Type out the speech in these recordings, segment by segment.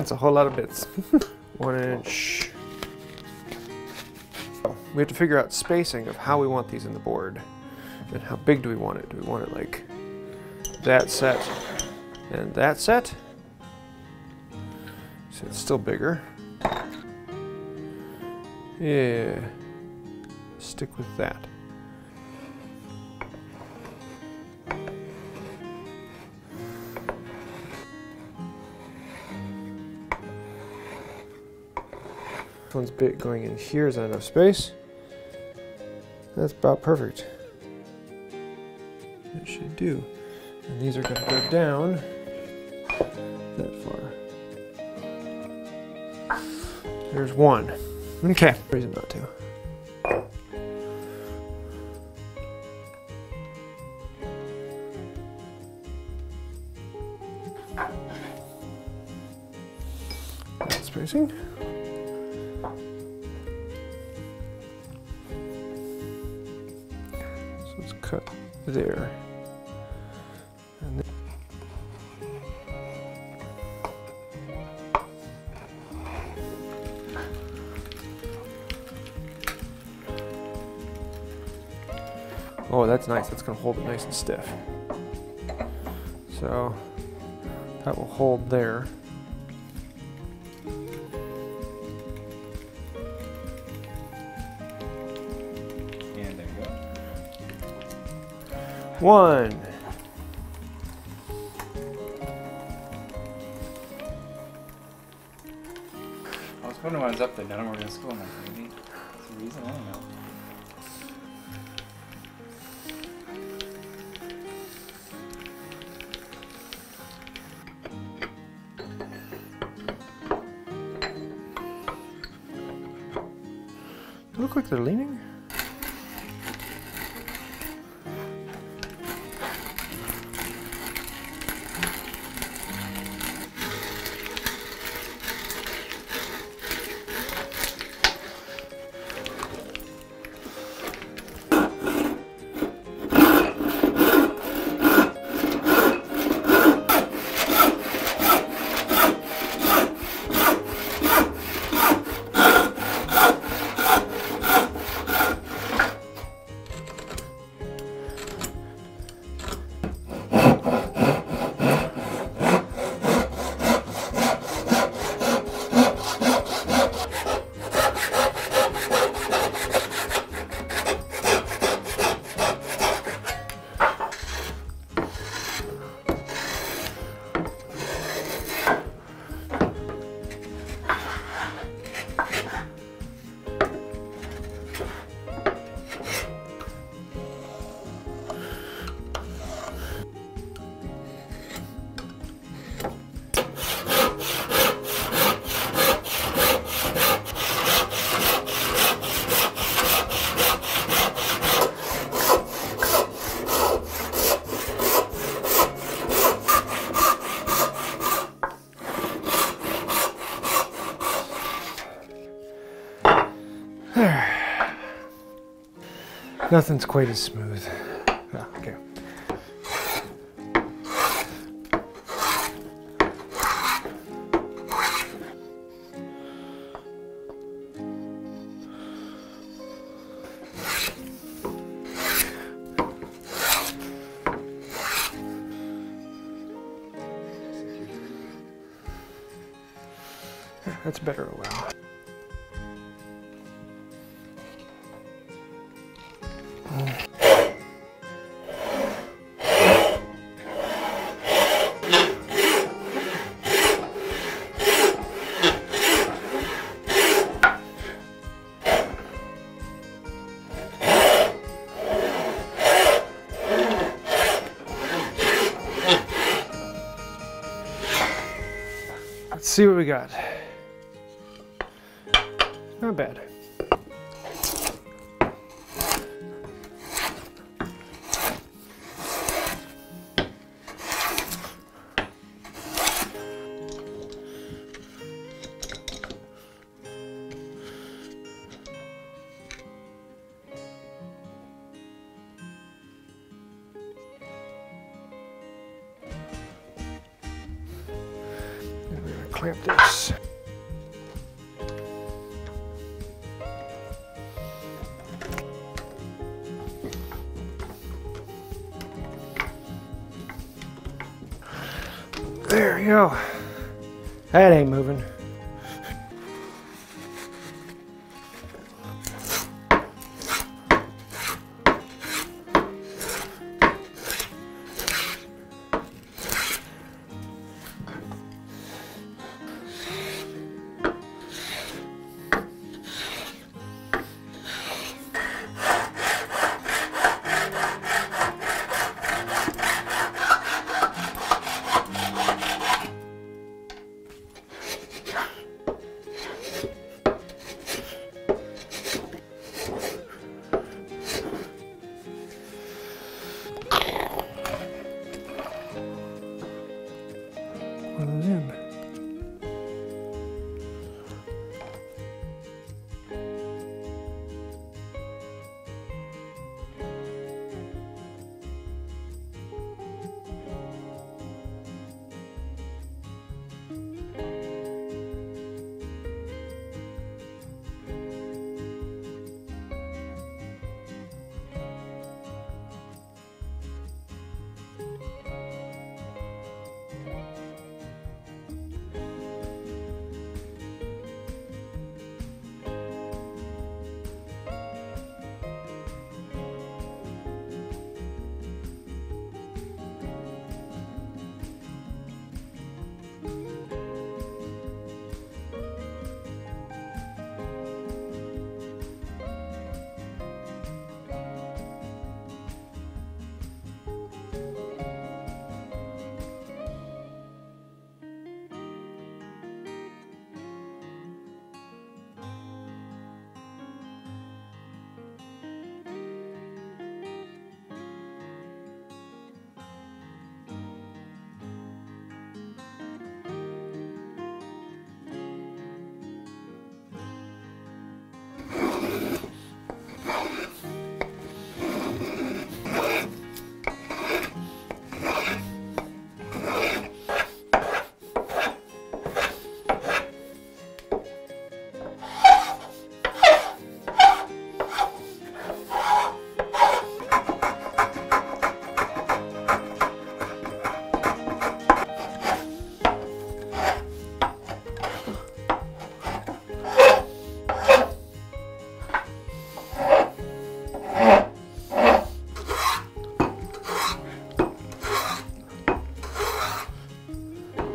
That's a whole lot of bits. One inch. We have to figure out spacing of how we want these in the board. And how big do we want it? Do we want it like that set and that set? So it's still bigger. Yeah. Stick with that. One's big going in here. Is that enough space? That's about perfect. It should do. And these are going to go down that far. There's one. Okay. Reason not to. That spacing. There. And Oh, that's nice. That's going to hold it nice and stiff. So that will hold there. One. I was wondering why I was up there. None of them were to school. I'm maybe it's the reason. I don't know. They look like they're leaning. Nothing's quite as smooth. Ah, okay. That's better. See what we got. Not bad. Clamp this. There you go. That ain't moving.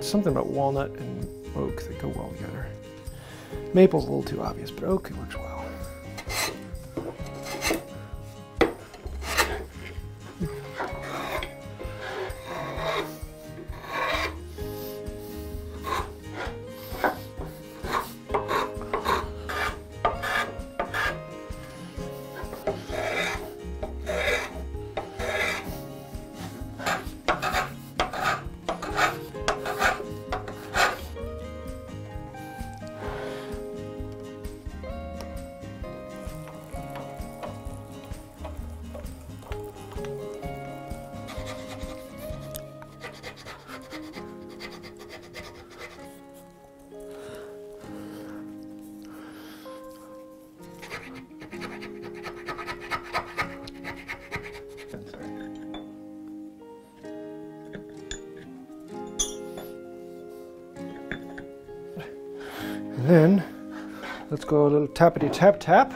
Something about walnut and oak that go well together. Maple's a little too obvious, but oak works well. And then let's go a little tappity tap tap.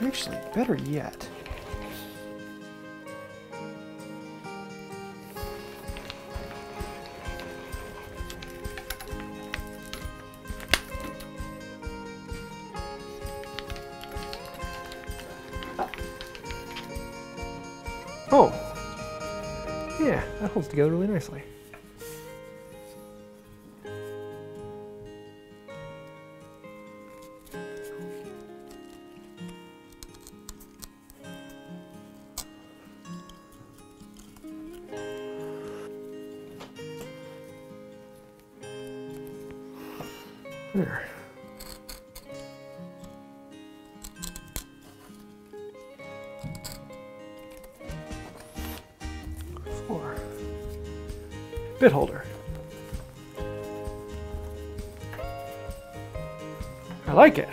Actually, better yet. to go really nicely. There. Bit holder. I like it.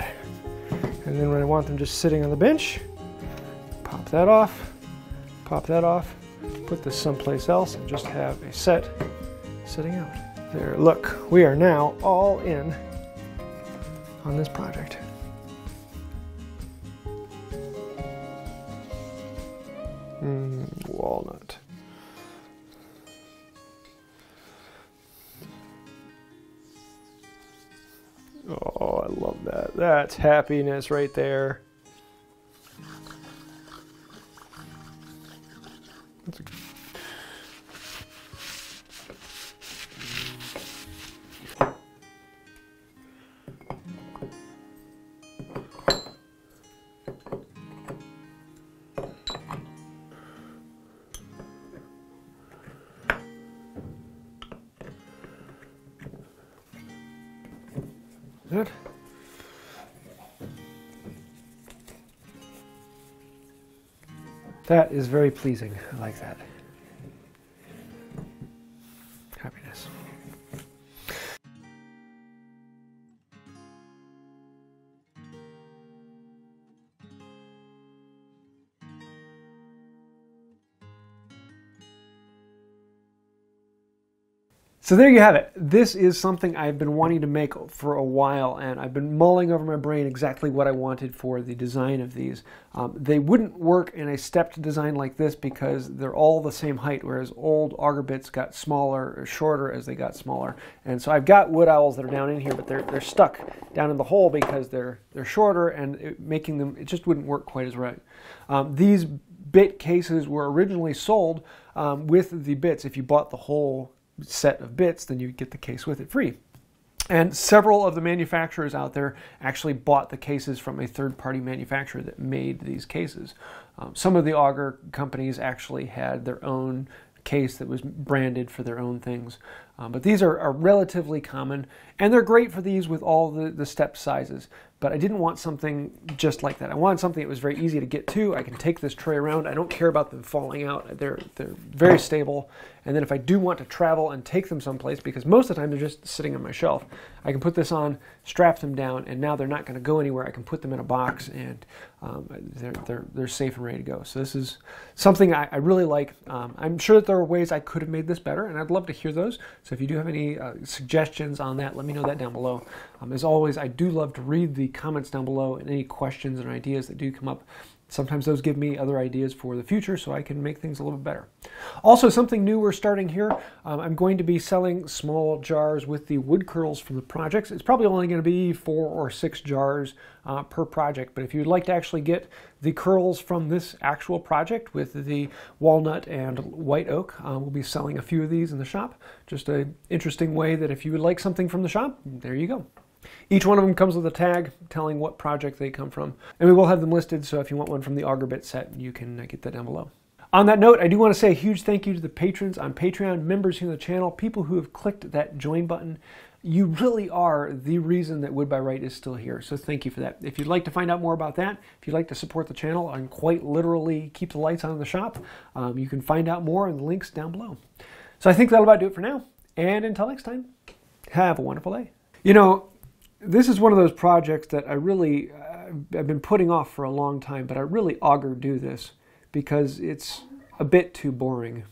And then when I want them just sitting on the bench, pop that off, pop that off, put this someplace else, and just have a set sitting out. There, look, we are now all in on this project. Mm, walnut. That's happiness right there. Good. That is very pleasing. I like that. So there you have it. This is something I've been wanting to make for a while, and I've been mulling over my brain exactly what I wanted for the design of these. Um, they wouldn't work in a stepped design like this because they're all the same height, whereas old auger bits got smaller or shorter as they got smaller. And so I've got wood owls that are down in here, but they're they're stuck down in the hole because they're they're shorter, and it, making them it just wouldn't work quite as right. Um, these bit cases were originally sold um, with the bits. If you bought the whole set of bits, then you get the case with it free. And several of the manufacturers out there actually bought the cases from a third party manufacturer that made these cases. Um, some of the auger companies actually had their own case that was branded for their own things. Um, but these are, are, relatively common and they're great for these with all the, the step sizes. But I didn't want something just like that. I wanted something that was very easy to get to. I can take this tray around. I don't care about them falling out. They're, they're very stable. And then if I do want to travel and take them someplace, because most of the time they're just sitting on my shelf, I can put this on, strap them down, and now they're not going to go anywhere. I can put them in a box and um, they're, they're, they're safe and ready to go. So this is something I, I really like. Um, I'm sure that there are ways I could have made this better, and I'd love to hear those. So if you do have any uh, suggestions on that, let me know that down below. Um, as always, I do love to read the comments down below and any questions and ideas that do come up. Sometimes those give me other ideas for the future so I can make things a little bit better. Also, something new we're starting here. Um, I'm going to be selling small jars with the wood curls from the projects. It's probably only going to be four or six jars uh, per project, but if you'd like to actually get the curls from this actual project with the walnut and white oak, uh, we'll be selling a few of these in the shop. Just an interesting way that if you would like something from the shop, there you go. Each one of them comes with a tag telling what project they come from. And we will have them listed, so if you want one from the auger bit set, you can uh, get that down below. On that note, I do want to say a huge thank you to the patrons on Patreon, members here on the channel, people who have clicked that join button. You really are the reason that Wood By Wright is still here, so thank you for that. If you'd like to find out more about that, if you'd like to support the channel and quite literally keep the lights on in the shop, um, you can find out more in the links down below. So I think that'll about do it for now, and until next time, have a wonderful day. You know, this is one of those projects that I really uh, I've been putting off for a long time, but I really auger do this because it's a bit too boring.